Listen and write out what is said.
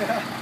Yeah.